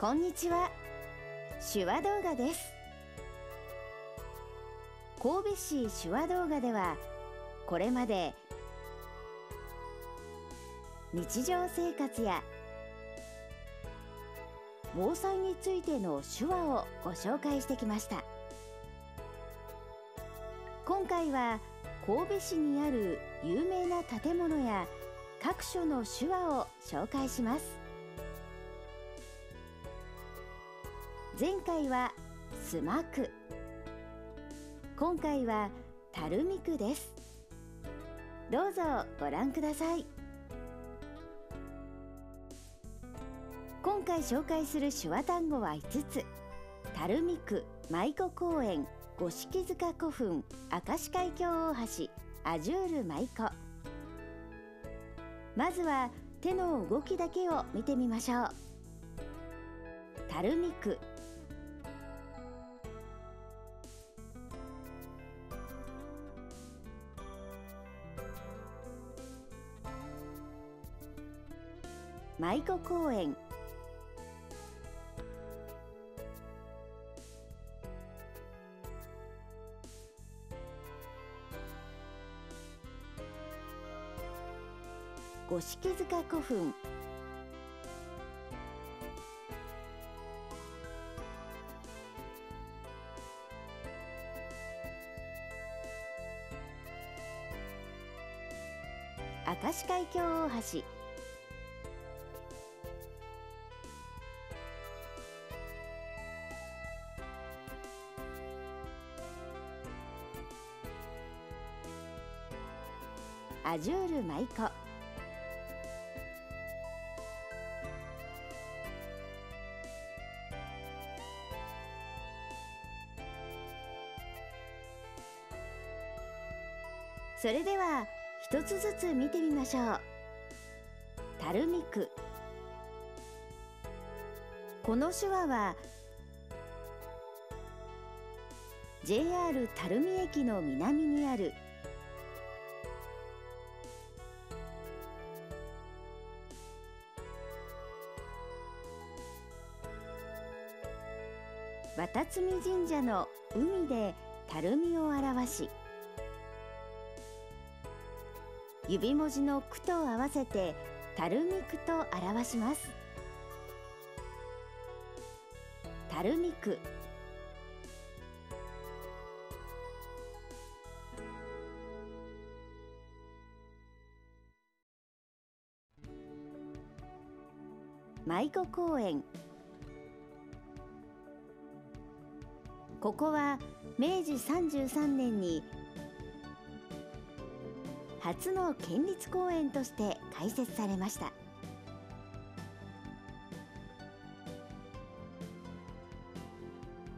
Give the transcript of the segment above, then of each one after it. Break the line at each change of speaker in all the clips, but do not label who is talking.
こんにちは。手話動画です。神戸市手話動画ではこれまで日常生活や防災についての手話をご紹介してきました。今回は神戸市にある有名な建物や各所の手話を紹介します。前回はスマ区今回は垂水区です。どうぞご覧ください。今回紹介する手話単語は5つ。垂水区舞子公園五色塚古墳明石海峡大橋。アジュール舞子まずは手の動きだけを見てみましょう。垂水区舞子公園五色塚古墳。明石海峡大橋。アジュール舞子それでは一つずつ見てみましょう。垂水区。この手話は JR 垂水駅の南にある渡積神社の海で垂水を表し指文字の「区」と合わせて垂水区と表します。垂水区舞子公園。ここは明治33年に初の県立公園として開設されました。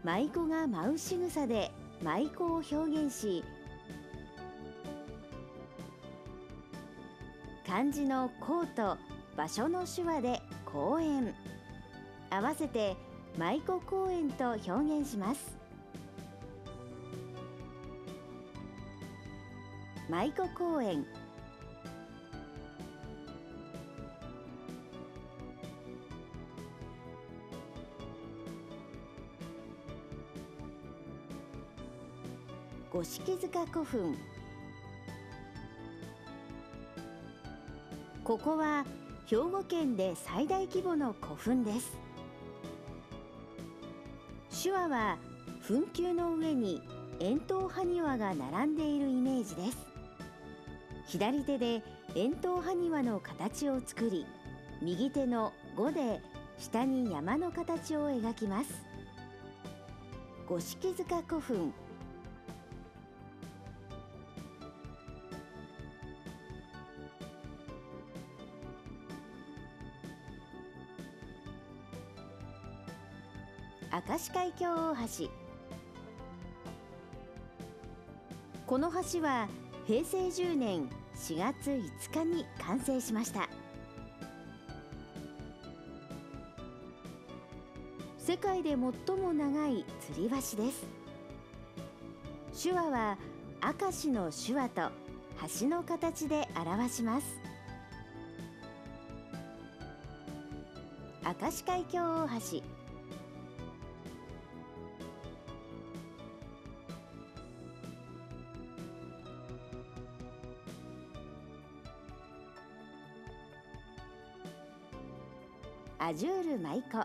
舞妓が舞う仕草で舞妓を表現し漢字の「公」と場所の手話で「公園」合わせて舞妓公園と表現します。舞子公園。五色塚古墳。ここは兵庫県で最大規模の古墳です。手話は墳丘の上に円筒埴輪が並んでいるイメージです。左手で円筒埴輪の形を作り右手の5で下に山の形を描きます。五色塚古墳。明石海峡大橋。この橋は平成10年4月5日に完成しました。世界で最も長い吊り橋です。手話は明石の手話と橋の形で表します。明石海峡大橋アジュール舞妓。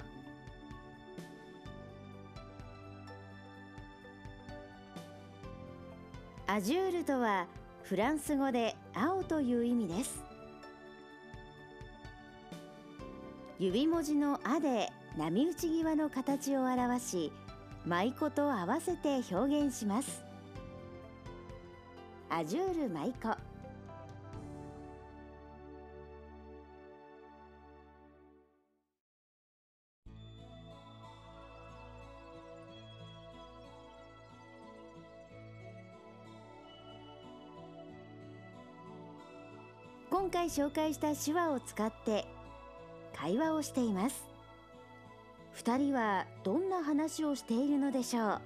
アジュールとはフランス語で青という意味です。指文字の「あ」で波打ち際の形を表し舞妓と合わせて表現します。アジュール舞妓。今回紹介した手話を使って会話をしています。2人はどんな話をしているのでしょう？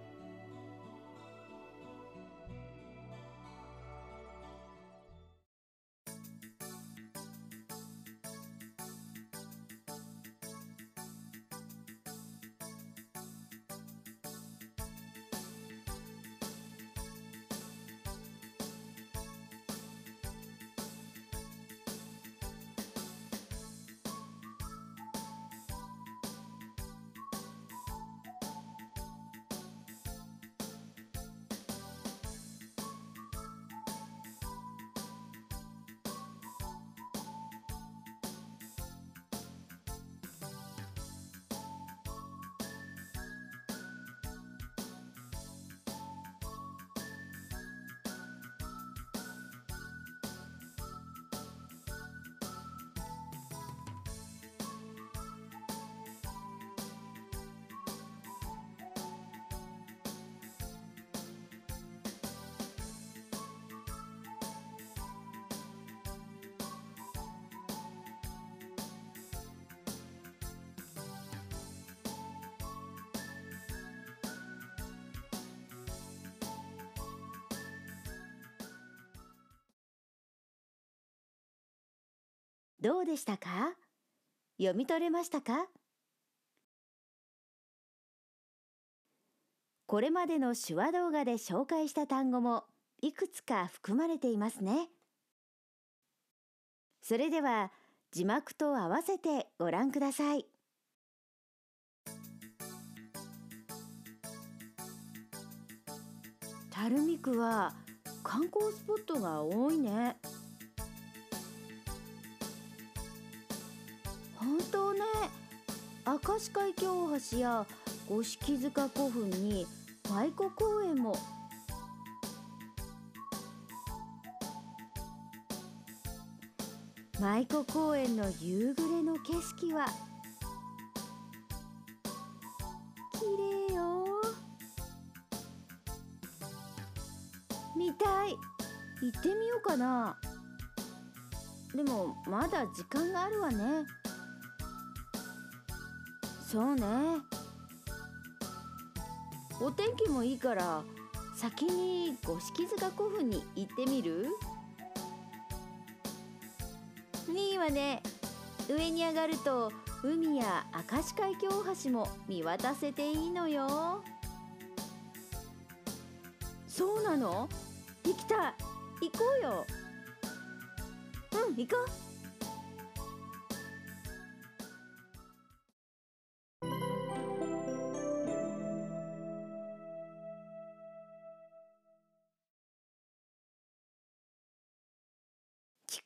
どうでしたか？読み取れましたか？これまでの手話動画で紹介した単語もいくつか含まれていますね。それでは字幕と合わせてご覧ください。垂水区は観光スポットが多いね。本当ね。明石海峡大橋や五色塚古墳に舞妓公園も。舞妓公園の夕暮れの景色は。綺麗よ。見たい。行ってみようかな。でもまだ時間があるわね。そうね。お天気もいいから先に五色塚古墳に行ってみる？いいわね。上に上がると海や明石海峡大橋も見渡せていいのよ。そうなの？行きたい。行こうよ。うん行こう。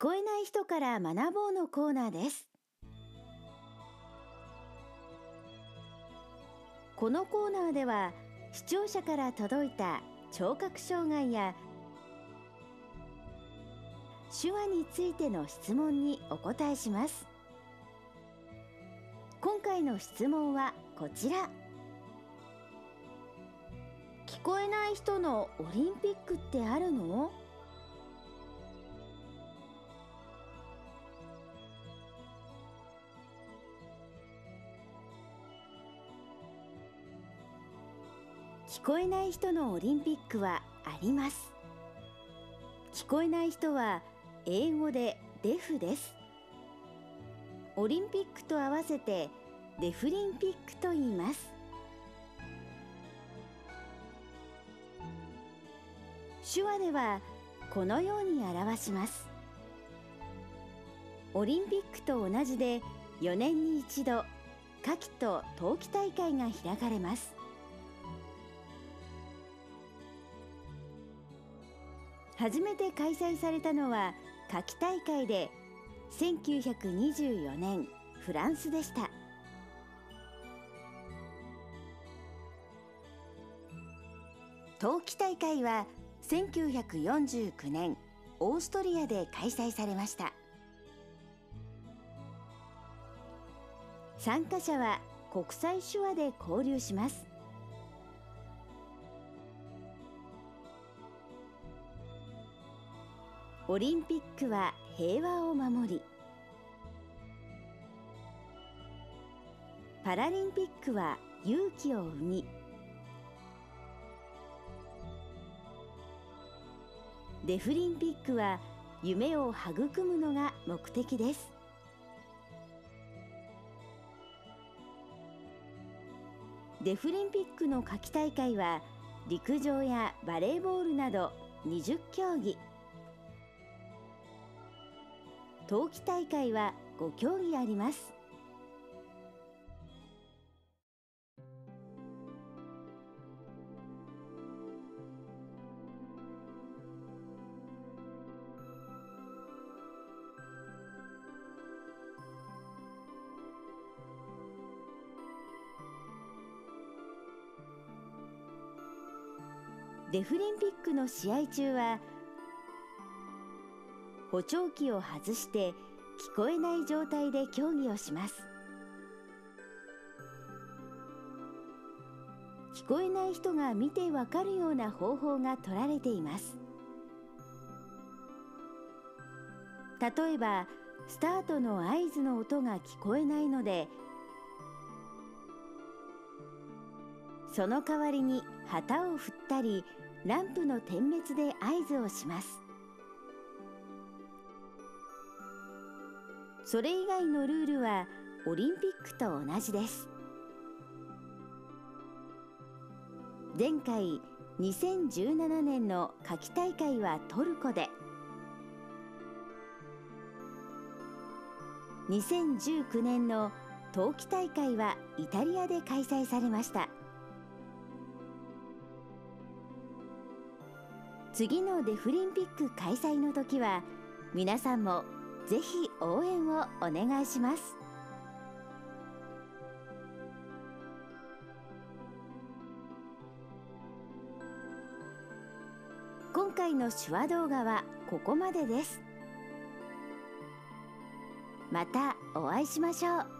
こえない人から学ぼうのコーナーです。このコーナーでは視聴者から届いた聴覚障害や手話についての質問にお答えします。今回の質問はこちら。聞こえない人のオリンピックってあるの？聞こえない人のオリンピックはあります。聞こえない人は英語でデフです。オリンピックと合わせてデフリンピックと言います。手話ではこのように表します。オリンピックと同じで4年に一度夏季と冬季大会が開かれます。初めて開催されたのは夏季大会で1924年フランスでした。冬季大会は1949年オーストリアで開催されました。参加者は国際手話で交流します。オリンピックは平和を守りパラリンピックは勇気を生みデフリンピックは夢を育むのが目的です。デフリンピックの夏季大会は陸上やバレーボールなど20競技冬季大会は5競技あります。デフリンピックの試合中は補聴器を外して聞こえない状態で競技をします。聞こえない人が見てわかるような方法が取られています。例えばスタートの合図の音が聞こえないのでその代わりに旗を振ったりランプの点滅で合図をします。それ以外のルールはオリンピックと同じです。前回2017年の夏季大会はトルコで2019年の冬季大会はイタリアで開催されました。次のデフリンピック開催の時は皆さんもぜひ応援をお願いします。今回の手話動画はここまでです。またお会いしましょう。